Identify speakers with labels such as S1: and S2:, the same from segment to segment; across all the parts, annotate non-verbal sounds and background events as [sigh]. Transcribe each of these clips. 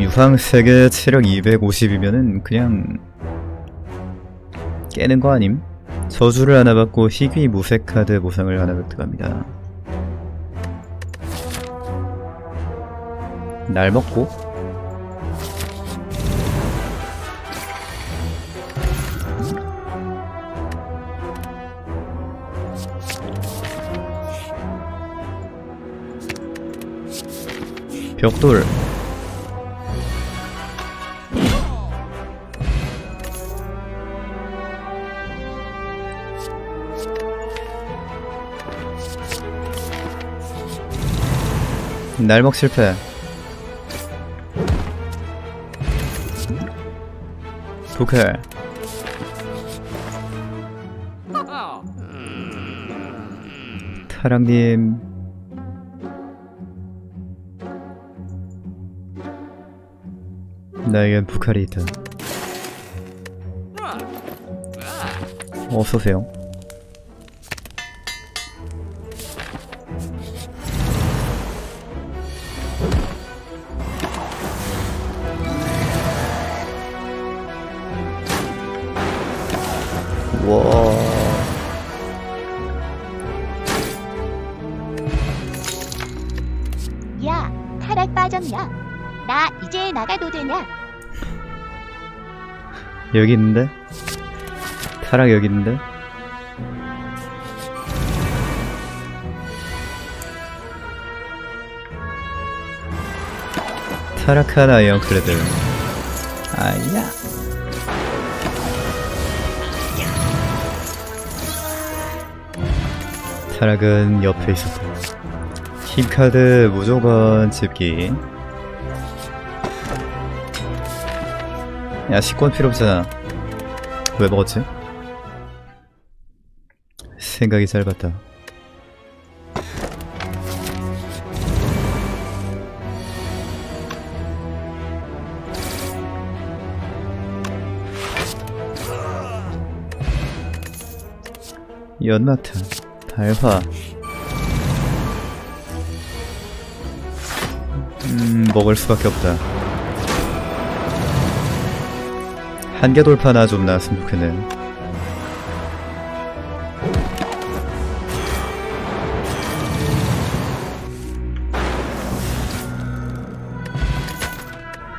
S1: 유황 3개 체력 250이면은 그냥 깨는 거 아님? 저주를 하나 받고 희귀 무색 카드 보상을 하나 획득합니다. 날 먹고 벽돌 날먹 실패. 부클 타랑님. 나에겐 부칼이 있다. 어서오세요
S2: 되냐?
S1: 여기 있는데? 타락 여기 있는데? 타락하나 영크레들 아야 타락은 옆에 있었다 흰카드 무조건 집기 야 식권 필요 없잖아. 왜 먹었지? 생각이 짧았다. 연마탄 발화. 음 먹을 수밖에 없다 한계 돌파나 좀 나왔으면 좋겠네.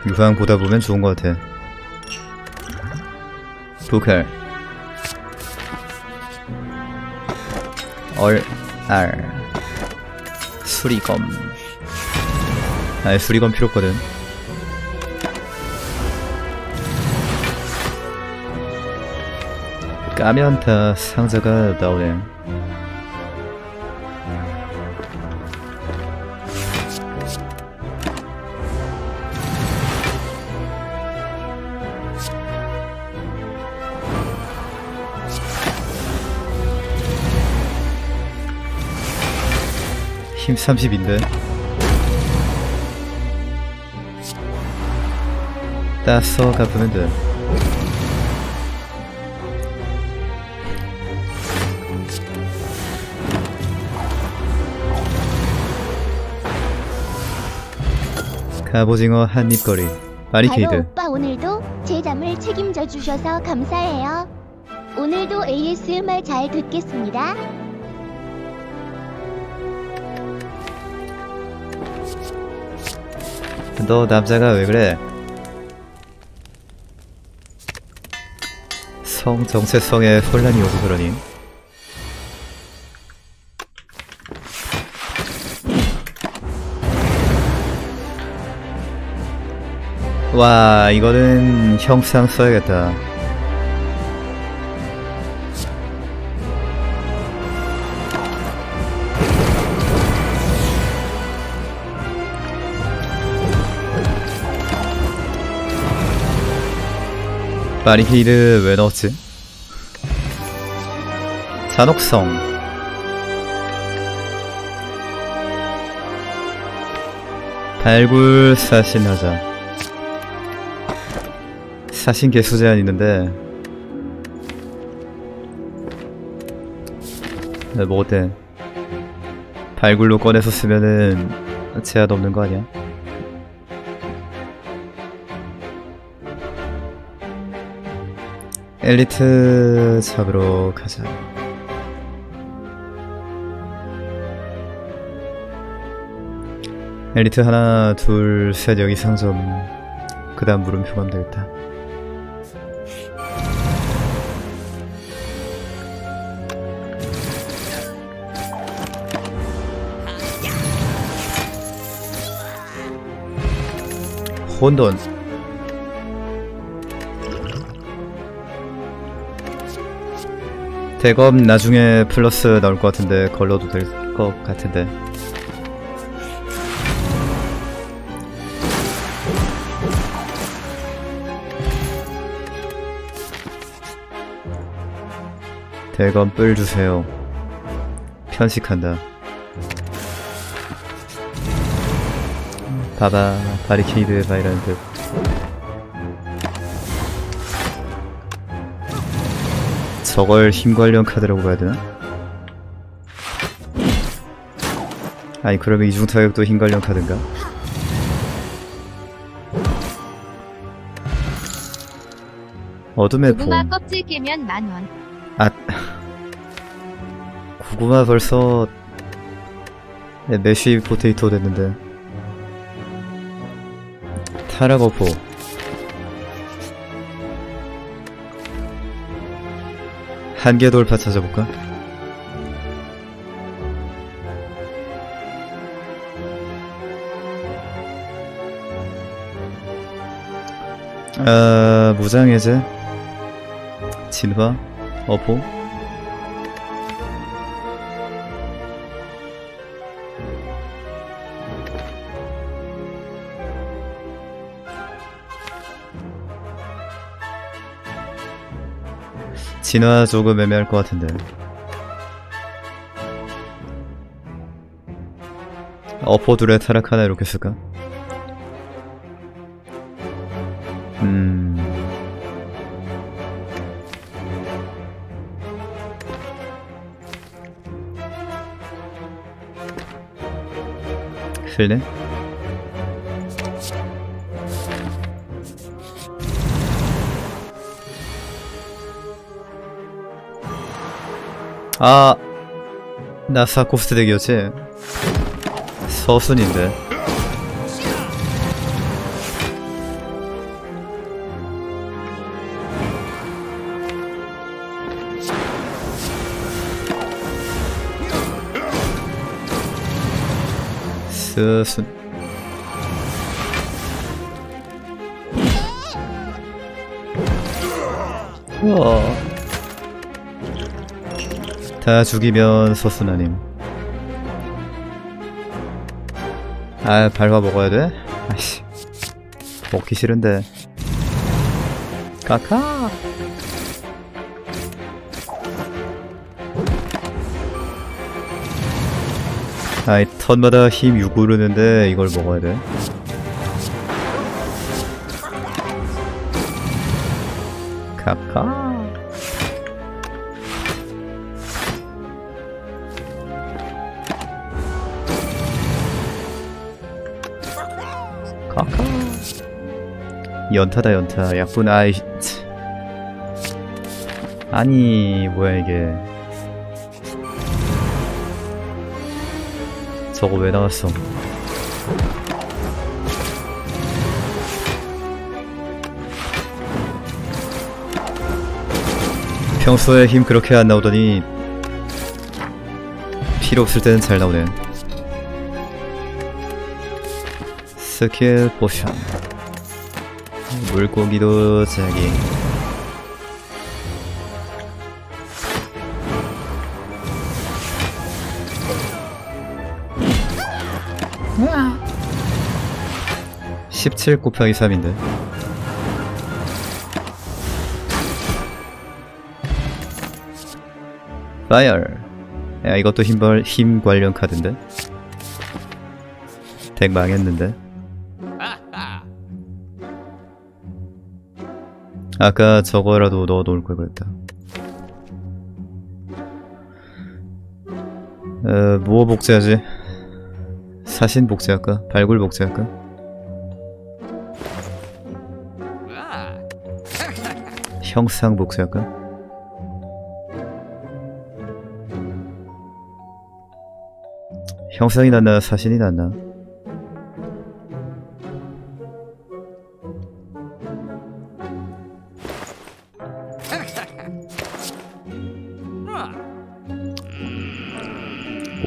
S1: 유황 보다 보면 좋은 것 같아. 부칼 얼, 알 수리검 아 수리검 필요 없거든 까면 다 상자가 나오네. 힘 30인데 따서 갚으면 돼 갑오징어 한입거리 바리케이드
S2: 오빠 오늘도 제 잠을 책임져 주셔서 감사해요. 오늘도 ASMR 잘 듣겠습니다.
S1: 너 남자가 왜 그래? 성 정체성에 혼란이 오고 그러니 와 이거는 형상 써야겠다. 바리케이드 왜 넣었지? 잔혹성. 발굴 사신하자 자신 개수 제한 있는데. 네, 뭐 먹었대 발굴로 꺼내서 쓰면은 제한 없는 거 아니야? 엘리트 잡으러 가자. 엘리트 하나 둘셋 여기 상점 그 다음 물음표가 되겠다. 혼돈. 대검 나중에 플러스 나올 것 같은데 걸러도 될 것 같은데. 대검 뿔 주세요. 편식한다 봐봐 바리케이드 바이런드 저걸 힘 관련 카드라고 봐야 되나? 아니 그러면 이중 타격도 힘 관련 카드인가? 어둠의 봄
S3: 고구마 껍질 깨면 만원.
S1: 아 고구마 벌써 네, 메쉬 포테이토 됐는데 타라거포 한계 돌파 찾아볼까? 아 무장해제 진화 어포 진화 조금 애매할 것 같은데 어포 둘에 타락 하나 이렇게 쓸까? 음... 쓸래? 아, 나 사코스트 덱이었지? 서순인데. 스순. 우와. 다 죽이면 서순아님. 아, 발화 먹어야 돼? 아이씨. 먹기 싫은데. 까까! 아이, 턴마다 힘 6 오르는데 이걸 먹어야 돼. 연타다 연타. 약분 아이 치. 아니 뭐야 이게. 저거 왜 나왔어? 평소에 힘 그렇게 안 나오더니 필요 없을 때는 잘 나오네 스킬 포션. 물고기도 자기. (17 곱하기 3인데) 파이어. 야 이것도 힘벌 힘 관련 카드인데? 덱 망했는데 아까 저거라도 넣어 놓을 걸 그랬다. 어, 뭐 복제하지? 사신 복제할까? 발굴 복제할까? 형상 복수할까? 형상이 낫나 사신이 낫나?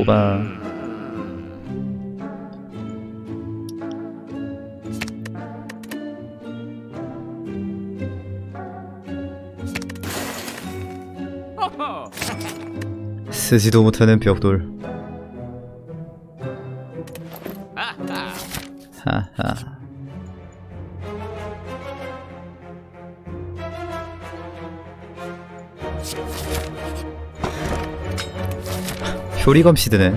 S1: 뽑아 쓰지도 못하는 벽돌. 하하 효리검 시드네.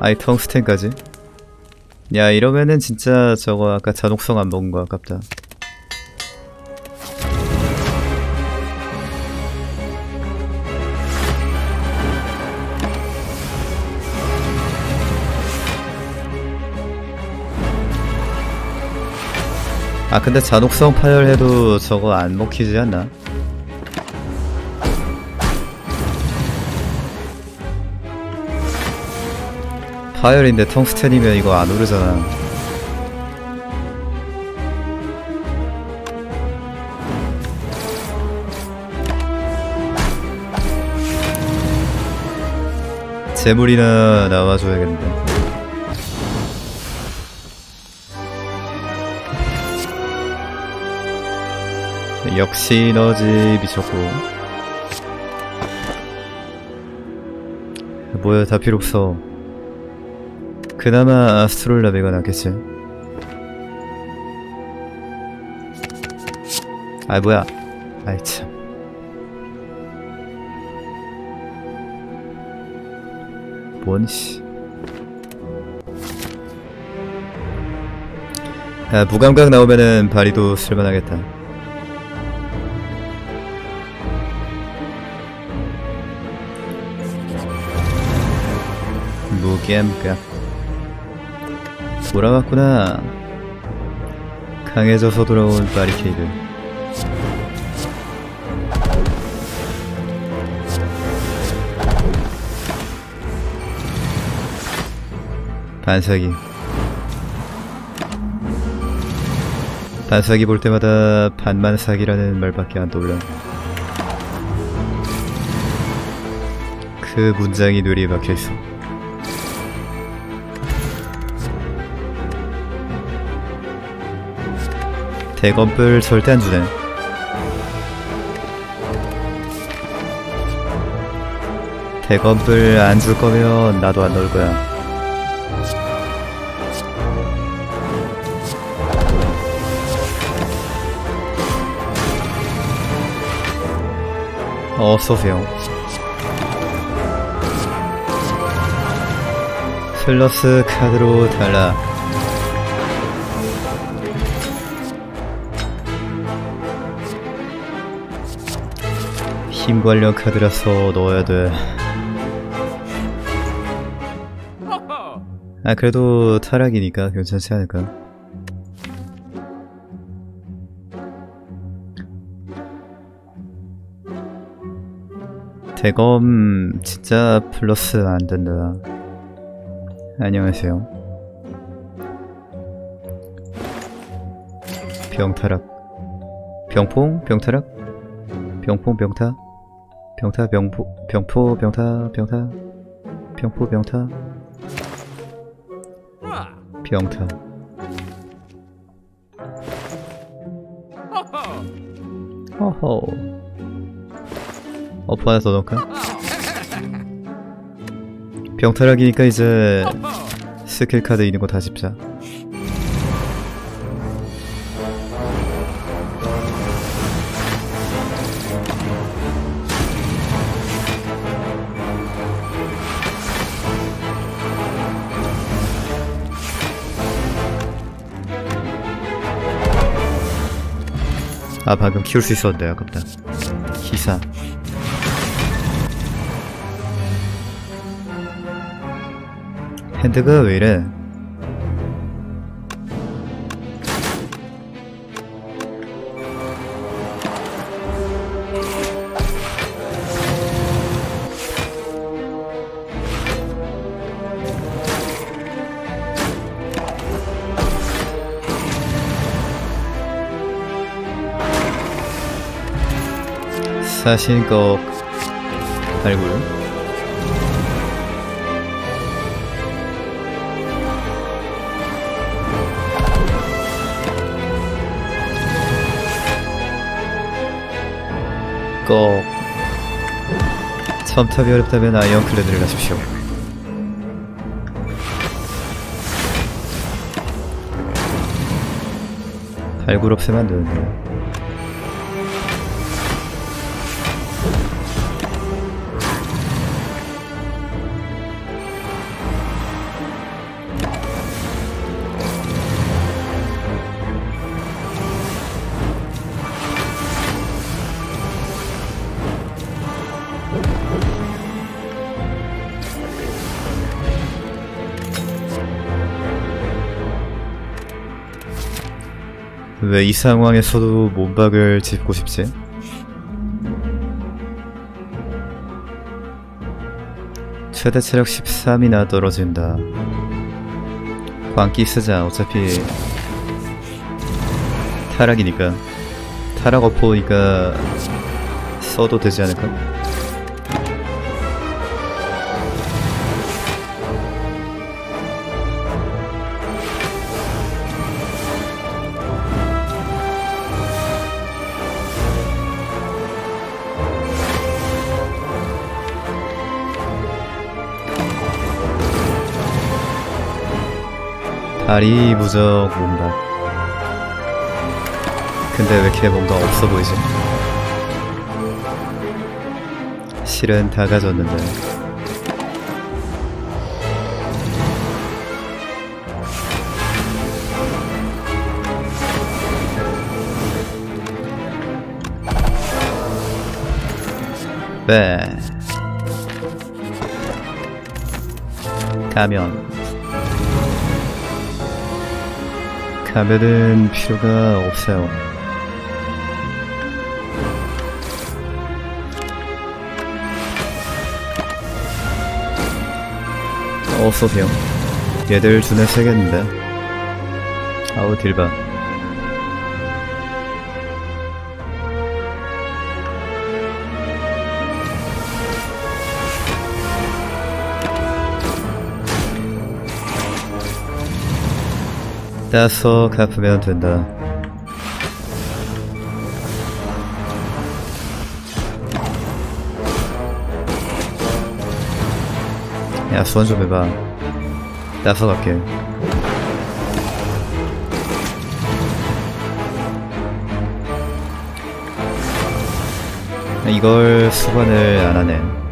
S1: 아이 텅스텐까지? 야 이러면은 진짜 저거 아까 잔혹성 안 먹은 거 아깝다. 아 근데 잔혹성 파열해도 저거 안 먹히지 않나? 파열인데 텅스텐이면 이거 안 오르잖아. 재물이나 나와줘야겠는데. 역시 너지 미쳤고. 뭐야 다 필요 없어 그나마 아스트롤라베가 낫겠지 아 뭐야. 아이 참. 뭔씨. 아 무감각 나오면은 바리도 쓸만하겠다. 무감각 돌아왔구나. 강해져서 돌아온 바리케이드. 반사기. 반사기 볼 때마다 반만사기라는 말밖에 안 떠올라. 그 문장이 뇌리에 박혀있어 대검불 절대 안 주네. 대검불 안줄 거면 나도 안 넣을 거야. 어서오세요. 플러스 카드로 달라. 힘 관련 카드라서 넣어야 돼. 아 그래도 타락이니까 괜찮지 않을까? 대검 진짜 플러스 안 된다. 안녕하세요. 병타락. 병풍? 병타락? 병풍 병타? 병타 병포 병포 병타 병타 병포 병타. 병타. 허허. 어퍼 하나 더 넣을까? 병타락이니까 이제 스킬 카드 있는 거 다 집자 아 방금 키울 수 있었는데 아깝다 기사. 핸드가 왜 이래 자신껏 발굴 꼭 첨탑이 어렵다면 아이언클레드를 가십시오. 발굴 없애면 안 되는데 왜 이 상황에서도 몸박을 짚고 싶지? 최대 체력 13이나 떨어진다. 광기 쓰자. 어차피 타락이니까. 타락 어포니까 써도 되지 않을까? 다리 무적 몸박 근데 왜 이렇게 뭔가 없어 보이지? 실은 다 가졌는데. 네. 가면 가면은 필요가 없어요. 어서오세요. 얘들 준에 세겠는데. 아우, 딜바. 따서 갚으면 된다. 야, 수원 좀 해봐. 따서 갈게. 이걸 수반을 안 하네.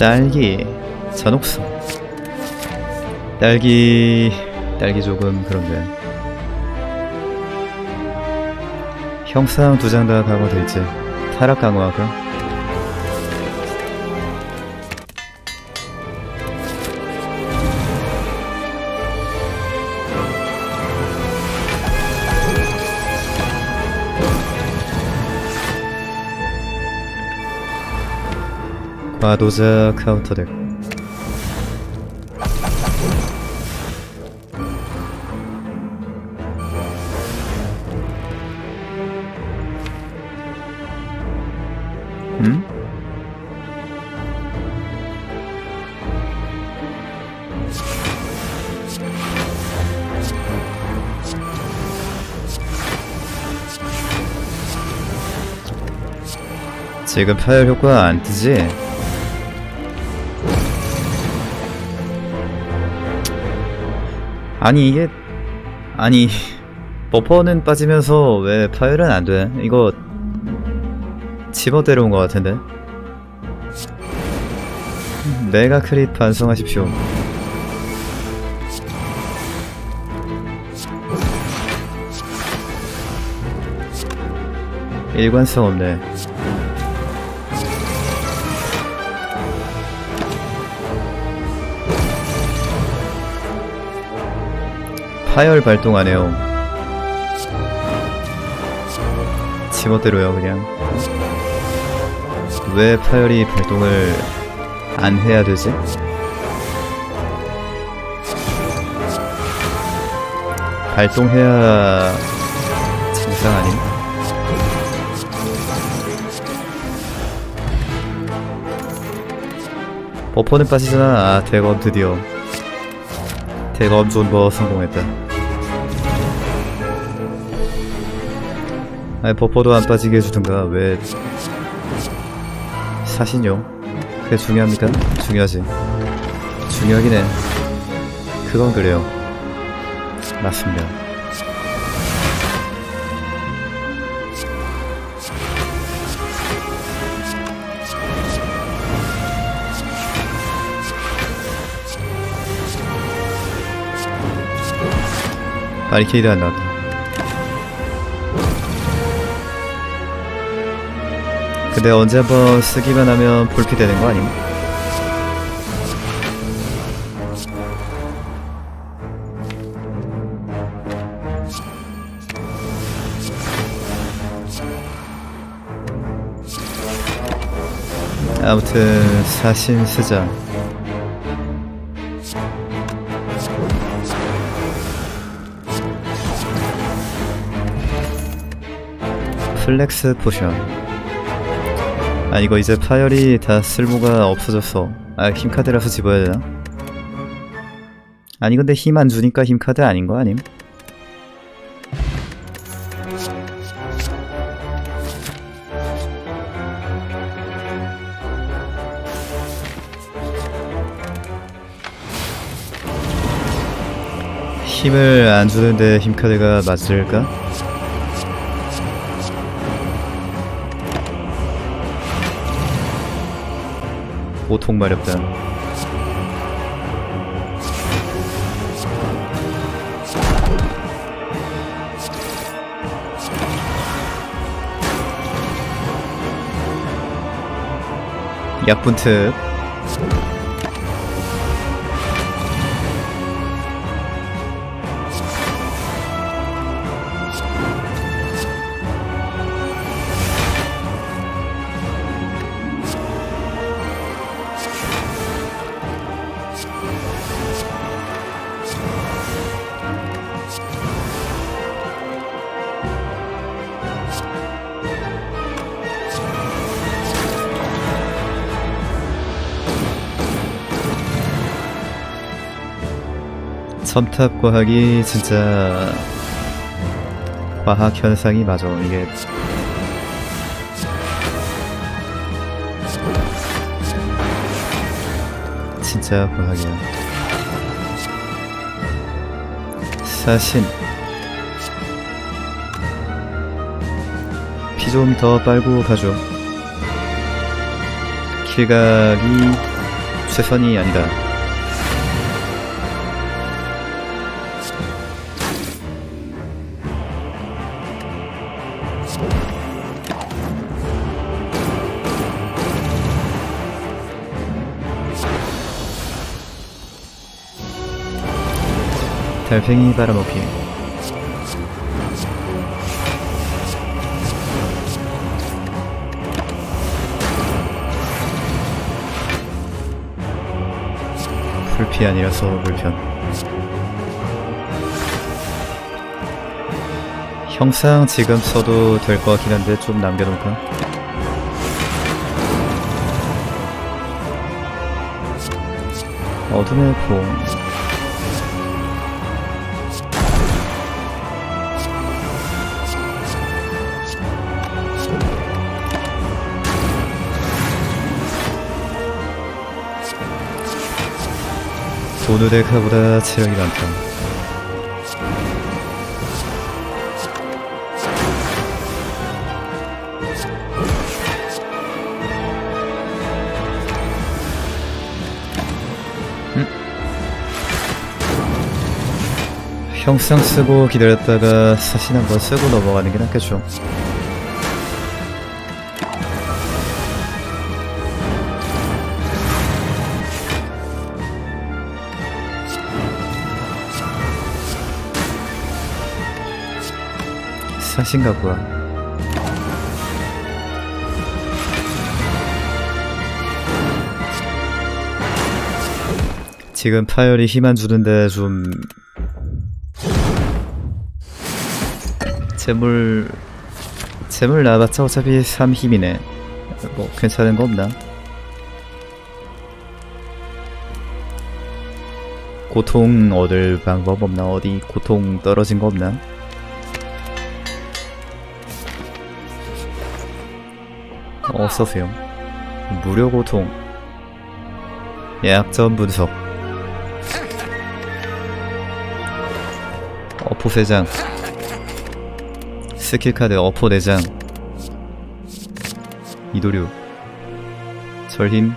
S1: 딸기 전옥수 딸기 딸기 조금 그런데 형상 두 장 다 강화돼 있지. 타락 강화가 과도자 카운터덱 음? 지금 파열 효과 안 뜨지? 아니 이게 아니 [laughs] 버퍼는 빠지면서 왜 파열은 안 돼? 이거 집어 데려온 것 같은데. 메가 크릿 반성하십시오. 일관성 없네 파열 발동 안 해요. 지멋대로요, 그냥. 왜 파열이 발동을 안 해야 되지? 발동해야 정상 아님? 버퍼는 빠지잖아. 아, 대검 드디어. 대검 존버 성공했다. 아니, 버퍼도 안 빠지게 해주든가, 왜. 사신요? 그게 중요합니까? 중요하지. 중요하긴 해. 그건 그래요. 맞습니다. 바리케이드 안 나왔다. 근데 언제 한번 쓰기만 하면 불피 되는 거 아님? 아무튼 사신 쓰자. Flex Potion. 아 이거 이제 파열이 다 쓸모가 없어졌어. 아 힘카드라서 집어야 되나? 아니 근데 힘 안 주니까 힘카드 아닌 거 아님? 힘을 안 주는데 힘카드가 맞을까? 보통 마렵다. 약분 특 첨탑 과학이 진짜 과학 현상이 맞아. 이게 진짜 과학이야. 사신 피 좀 더 빨고 가죠. 킬각이 최선이 아니다 달팽이 빨아먹기 불피 아니라서 불편. 형상 지금 써도 될 것 같긴 한데 좀 남겨놓을까? 어둠의 봄 도누데카보다 체력이 많다. 음? 형상 쓰고 기다렸다가 사신 한번 쓰고 넘어가는 게 낫겠죠. 갖고 와. 지금 파열이 힘안 주는데 좀 재물 재물 나봤자 어차피 3 힘이네 뭐 괜찮은 거 없나? 고통 얻을 방법 없나? 어디 고통 떨어진 거 없나? 어서오세요. 무료 고통. 약점 분석. 어포 3장. 스킬카드 어포 4장. 이도류. 절힘.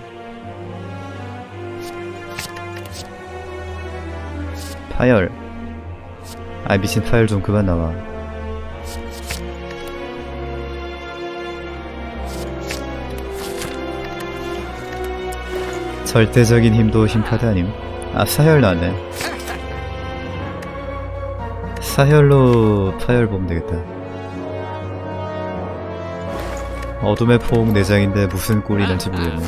S1: 파열. 아 미친 파열 좀 그만 나와 절대적인 힘도 아님? 아 사열 나왔네. 사열로 파열 보면 되겠다. 어둠의 포옹 4장인데 무슨 꼴이 날지 모르겠네.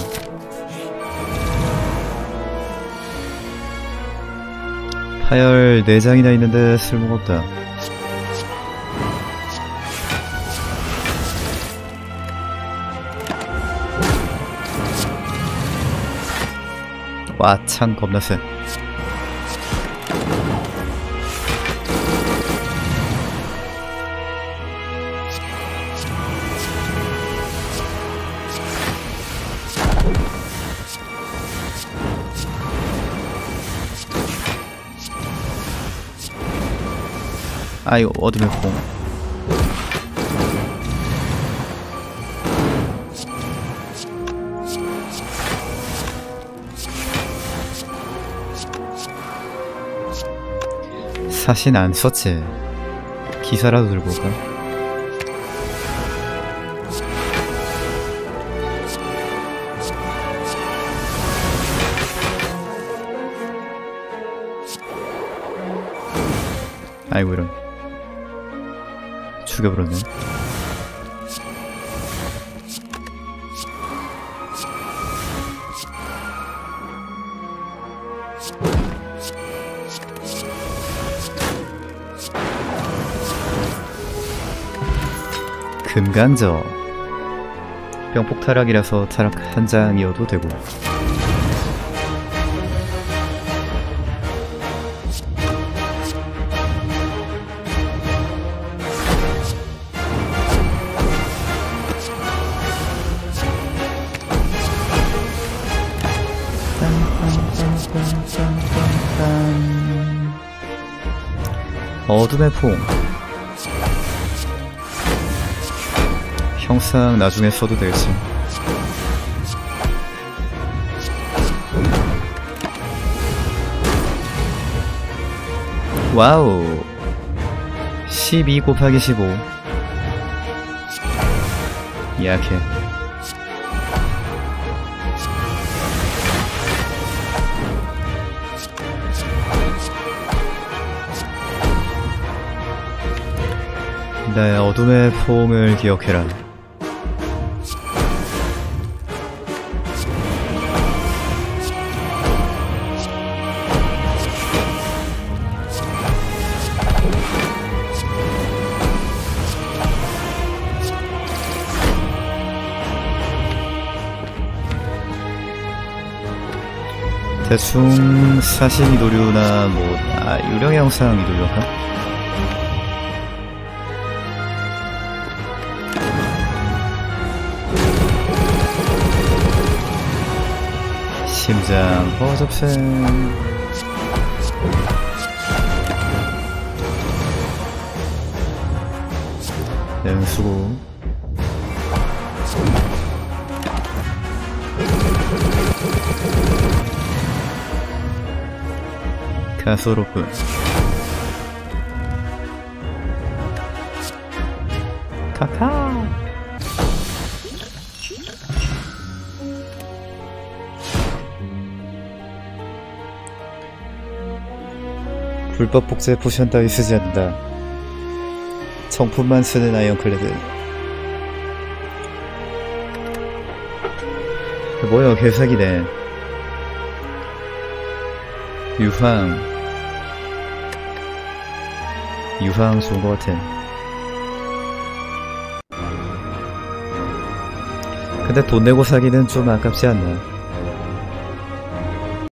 S1: 파열 4장이나 있는데 쓸모가 없다 와창 겁나 세 아이고 어둠의 공 사신 안 썼지? 기사라도 들고 올까? 아이고 이런. 죽여버렸네 금강저. 병폭 타락이라서 타락 한 장이어도 되고. 어둠의 포 형상 나중에 써도 되겠지 와우. 12 곱하기 15 약해. 네, 어둠의 포옹을 기억해라. 대충 사신 이도류나 뭐, 아, 유령의 영상 이도류일까? 심장 허접생 연수고 가소롭군 카카. 불법 복제 potion 따위 쓰지 않는다. 정품만 쓰는 Ironclad 뭐야 개사기네. 유황 유황 좋은 것 같아 근데 돈 내고 사기는 좀 아깝지 않나